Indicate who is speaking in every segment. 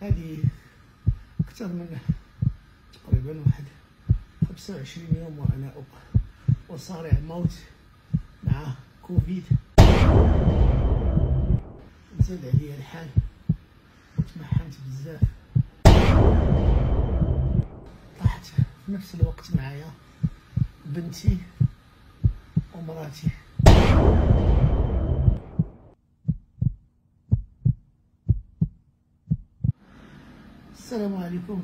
Speaker 1: هذه أكثر من تقريبا واحد خمسة وعشرين يوم وأنا أصارع موت مع كوفيد. زاد عليا الحال وتمحنت بزاف. طاحت في نفس الوقت معايا بنتي ومراتي. السلام عليكم.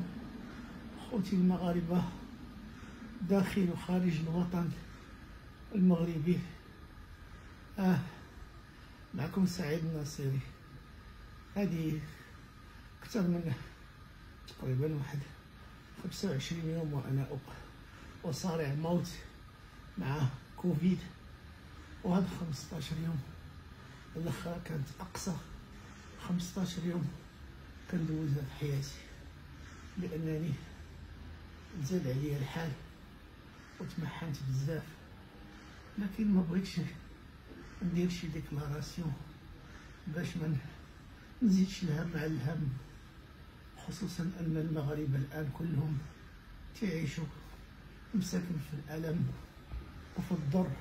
Speaker 1: خوتي المغاربة داخل وخارج الوطن المغربي. آه معكم سعيد الناصري. هذه أكثر من تقريبا واحد خمسة وعشرين يوم وأنا أصارع موت مع كوفيد. وهذا خمسطاشر يوم. الأخرى كانت أقصى خمسطاشر يوم كندوزها في حياتي. لأنني زاد عليا الحال وتمحنت بزاف. لكن ما بغيتش ندير شي ديكلاراسيون باش ما نزيدش الهم على الهم خصوصا أن المغاربه الآن كلهم تعيشوا مساكن في الألم وفي الضر.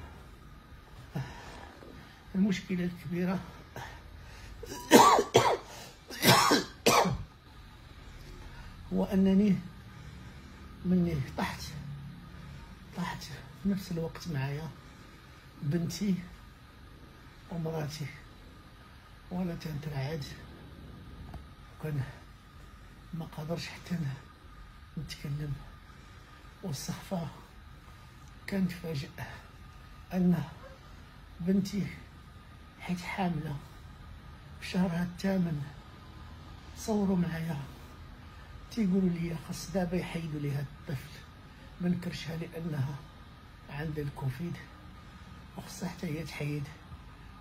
Speaker 1: المشكلة الكبيرة هو انني مني طحت طحت في نفس الوقت معايا بنتي ومراتي. وأنا تنترعد وكان ما قدرش حتى نتكلم. والصحفة كانت فاجئ أن بنتي حيت حاملة. في شهرها الثامن صوروا معايا. تيقولوا لي خاص دابا يحيدوا ليها الطفل من كرشها لأنها عندها الكوفيد. وخصها حتى هي تحيد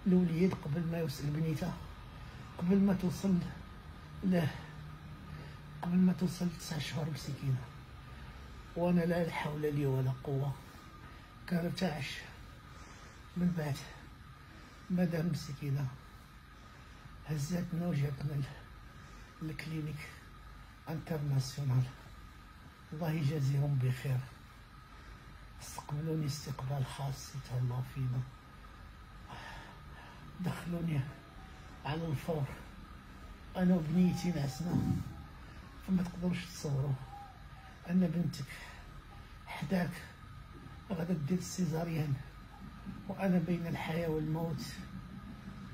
Speaker 1: الوليد قبل ما يوصل بنيته قبل ما توصل له قبل ما توصل تسع شهور مسكينة وأنا لا حول لي ولا قوة. كارتعش من بعد مدام مسكينة هزتنا وجابنا ال clinique internationale الله يجازيهم بخير. استقبلوني استقبال خاص يتهلاو فينا. دخلوني على الفور. أنا وبنيتي نعسنا. فما تقدروش تصوروا أن بنتك حداك غادا دير السيزاريان. وأنا بين الحياة والموت.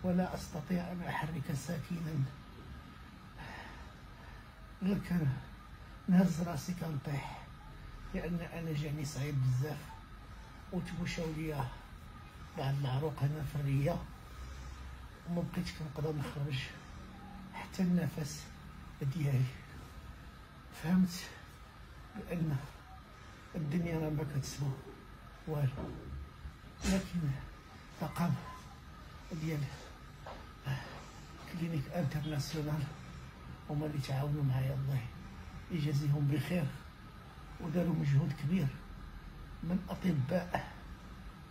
Speaker 1: ولا أستطيع أن أحرك ساكنا. كان نهز راسي كنطيح لأن أنا جاني صعيب بزاف. وتبوشاو ليا بعد العروق هنا في الريه وما بقيتش كنقدر نخرج حتى النفس ديالي. فهمت بأن الدنيا راه ما كتسوى والو. لكن الرقم ديال كلينيك انترناسيونال هما اللي تعاونوا معايا الله. يجازيهم بخير. وداروا مجهود كبير من أطباء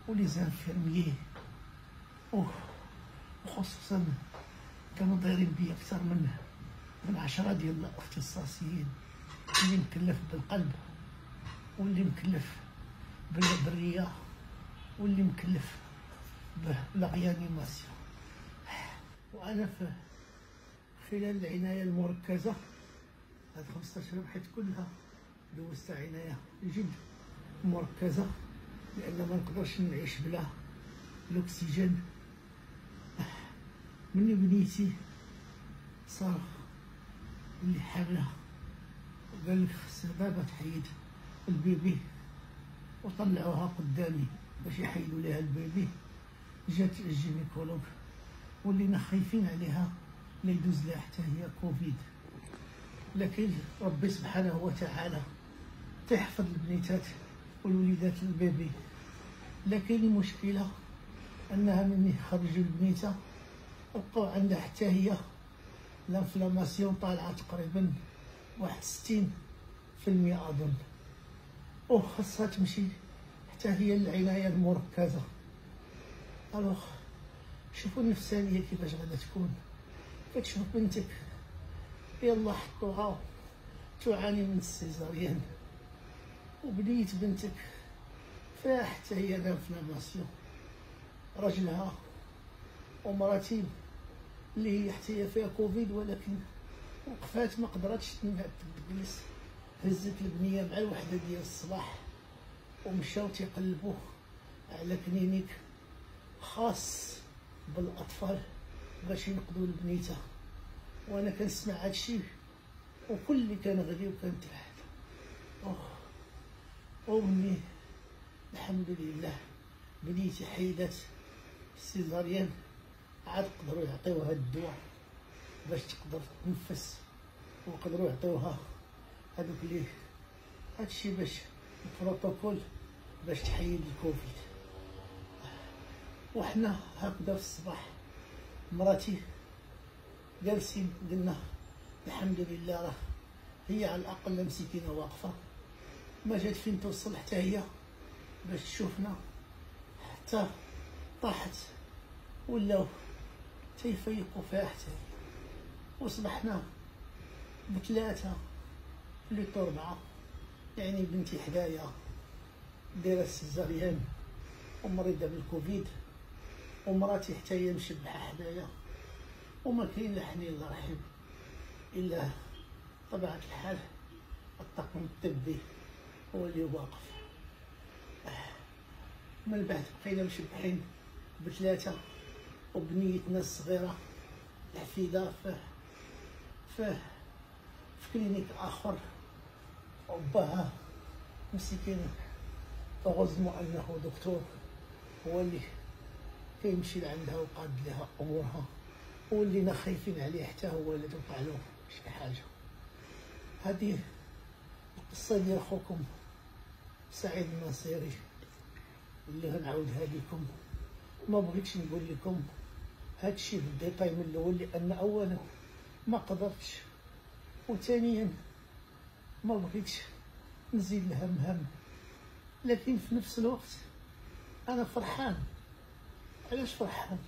Speaker 1: و les infirmiers وخصوصا كانوا دايرين بي أكثر من من عشرة ديال الاختصاصيين اللي مكلف بالقلب واللي مكلف بالرية واللي مكلف بال réanimation وأنا في خلال العناية المركزة. هاد 15 يوم حيت كلها دوزت عناية جد مركزة لأن ما نقدرش نعيش بلا الأكسجين. مني بنيتي صار اللي حاملة قال لك خصها دابا تحيد ال bébé وطلعوها قدامي باش يحيدوا لها ال bébé. جات ال gynécologue ولينا خايفين عليها. لا يدوز لها حتى هي كوفيد. لكن ربي سبحانه وتعالى تحفظ البنيتات والوليدات ال bébé لكن المشكلة أنها من خرجوا البنيتة. لقاو عندها حتى هي. l'inflammation طالعة تقريبا واحد ستين في المئة أظن وخاصها تمشي حتى هي العناية المركزة. alors شوفوا النفسانية كيفاش غادا تكون. كتشوف بنتك. يلا حطوها. تعاني من ال césarienne وبنيت بنتك. فيها حتى هي l'inflammation رجلها ومراتي اللي هي حتى هي فيها كوفيد ولكن وقفات ما قدرتش تجلس. هزت البنية مع الوحده ديال الصباح. ومشاو تيقلبوه على clinique خاص بالأطفال. باش ينقذوا البنيتة. وأنا كنسمع هادشي وكل اللي وكان تحت. أمي الحمد لله بنيتي حيدات السيزاريان عاد قدروا يعطيوها الدواء باش تقدر تنفس وقدروا يعطيوها هذوك اللي هادشي باش البروتوكول باش تحيد الكوفيد. وحنا هكذا في الصباح. مراتي جالسين قلنا الحمد لله راه هي على الأقل مسكينة واقفة. ما جات فين توصل حتى هي؟ باش تشوفنا. حتى طاحت ولاو تيفيقوا فيها حتى هي. وصبحنا بثلاثة ليطو أربعة يعني بنتي حدايا دايرة السيزاريان ومريضة بالكوفيد. ومراتي حتى هي مشبحة حدايا. وما كاين لا حنين الله رحيم إلا طبيعة الحال الطاقم الطبي هو اللي واقف. من بعد بقينا مشبحين بثلاثة وبنيتنا الصغيرة الحفيدة في في في كلينيك آخر. وباها مسكين غزمو أنه دكتور هو اللي كيمشي لعندها وقاد لها أمورها ولينا خايفين عليه حتى هو اللي توقع له شي حاجة. هذه القصة ديال خوكم سعيد النصيري اللي غنعاودها لكم ما بغيتش نقول لكم هادشي بالديتاي من الأول لأن اولا ما قدرتش وثانيا ما بغيتش نزيد الهم هم لكن في نفس الوقت أنا فرحان علاش فرحان؟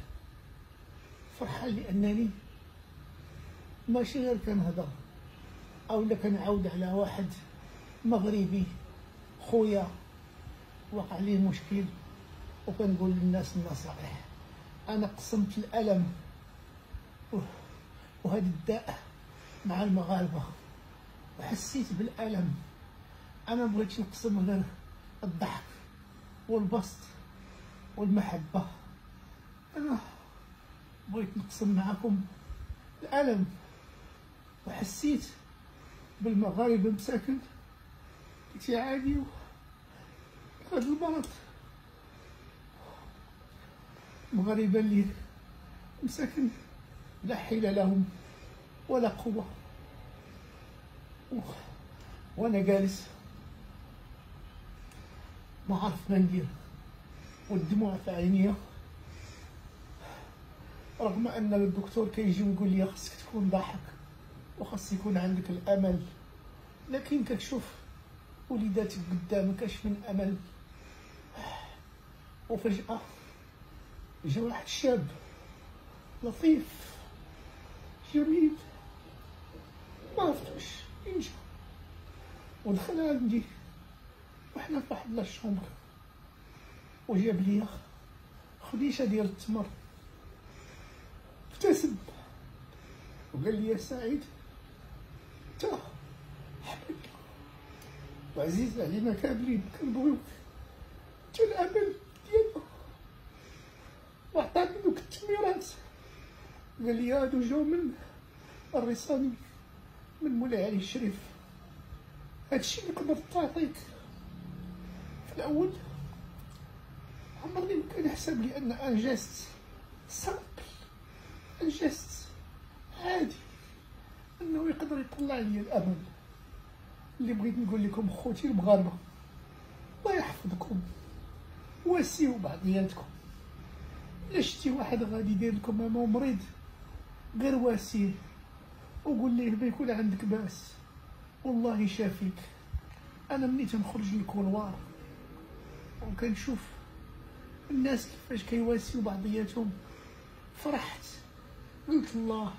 Speaker 1: فرحان لأنني ماشي غير كنهضر أو لا كنعاود على واحد مغربي خويا وقع ليه مشكل وكنقول للناس النصائح أنا قسمت الألم وهذا الداء مع المغاربة وحسيت بالألم. أنا بغيتش نقسم غير الضحك والبسط والمحبة. أنا بغيت نقسم معكم الألم. وحسيت بالمغاربة مساكن. تيعانيو هذا المرض مغاربة اللي مساكن لا حيل لهم ولا قوة. وأنا جالس. ما عارف ما ندير. والدموع في عينيا. رغم أن الدكتور كيجي ويقول لي خصك تكون ضاحك وخص يكون عندك الأمل لكن كتشوف وليداتك قدامك أش من أمل. وفجأة جا واحد شاب لطيف جميل ما عرفتوش فين جا ودخل عندي وحنا في واحد وجاب ليا خديشة ديال التمر. ابتسم وقال لي يا سعيد انت حبيبي وعزيز علينا كاملين كنبغيوك انت الأمل ديالنا وعطاني دوك التميرات. قال لي هادو جاو من الرسالي من مولاي علي الشريف. هادشي اللي قدرت تعطيك في الأول عمرني ما كان يحسب لي أن ان جيست جيست عادي. أنه يقدر يطلع لي الأمل. اللي بغيت نقول لكم خوتي المغاربه الله يحفظكم. واسيو بعضياتكم الا شتي واحد غادي يدير لكم امامه مريض غير واسيه وقول ليه ما يكون عندك باس. والله يشافيك. أنا مني تنخرج لل couloir. وكنشوف الناس كيفاش كيواسيو بعضياتهم. فرحت. قلت الله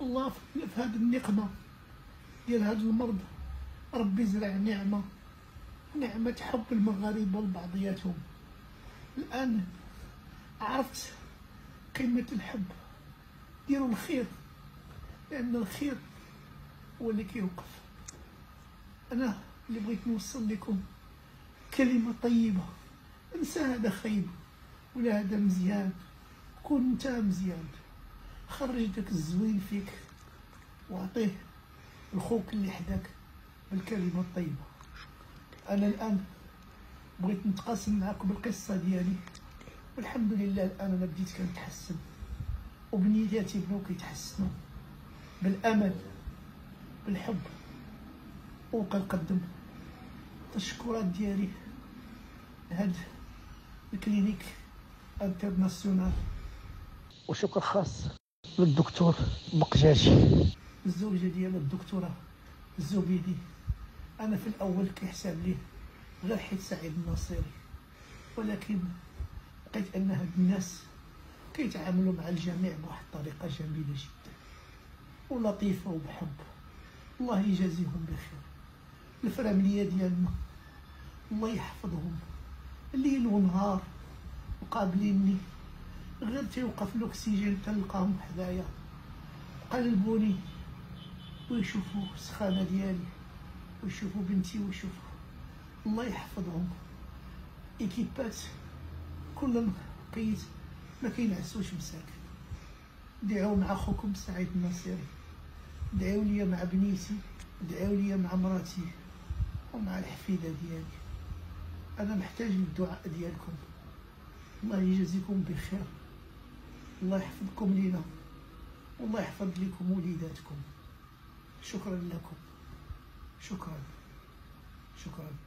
Speaker 1: الله في هذه النقمة ديال هذا المرض. ربي زرع نعمة نعمة حب المغاربة لبعضياتهم. الآن عرفت قيمة الحب. ديروا الخير لأن الخير هو اللي كيوقف. أنا اللي بغيت نوصل لكم كلمة طيبة. انسى هذا خايب ولا هذا مزيان. كون انت مزيان. خرج داك الزوين فيك واعطيه لخوك اللي حداك بالكلمة الطيبة. أنا الآن بغيت نتقاسم معكم القصة ديالي. والحمد لله الآن أنا بديت كنتحسن وبنياتي بداو كيتحسنوا. بالأمل بالحب وكنقدم التشكرات ديالي لهاد الكلينيك انترناسيونال. وشكر خاص. للدكتور مقجاجي الزوجة ديال الدكتورة الزبيدي. أنا في الأول كيحسب لي غير حيت سعيد الناصري ولكن لقيت أن هاد الناس كيتعاملوا مع الجميع بواحد الطريقة جميلة جدا. ولطيفة وبحب. الله يجازيهم بخير. الفراملية ديالنا الله يحفظهم. ليل ونهار مقابليني. غير تيوقف الأكسجين تلقاهم حدايا. قلبوني ويشوفوا السخانة ديالي ويشوفوا بنتي ويشوفوا الله يحفظهم. ايكيبات كل بقيت ما كينعسوش مساكن دعوا مع خوكم سعيد الناصري دعوا لي مع بنيتي دعوا لي مع مراتي ومع الحفيدة ديالي. أنا محتاج للدعاء ديالكم. الله يجازيكم بخير. الله يحفظكم لينا والله يحفظ لكم وليداتكم. شكرا لكم. شكرا. شكرا.